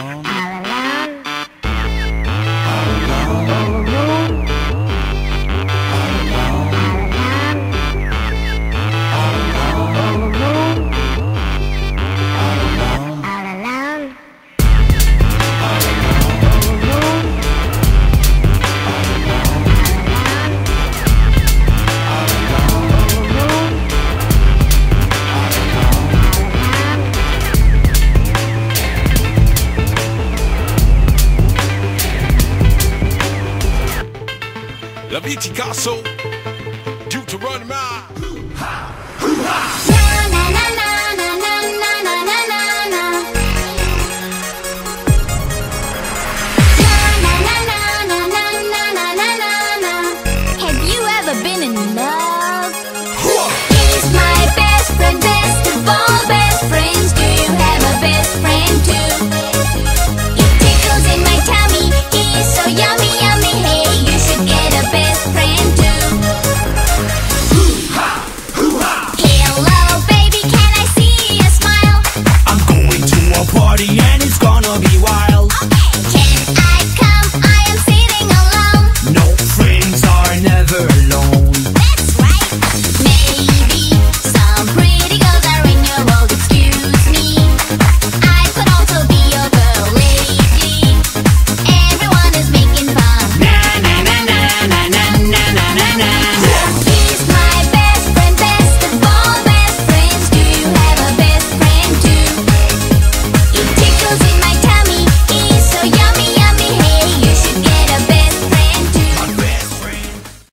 down. La Viticasso, Deuteronomy.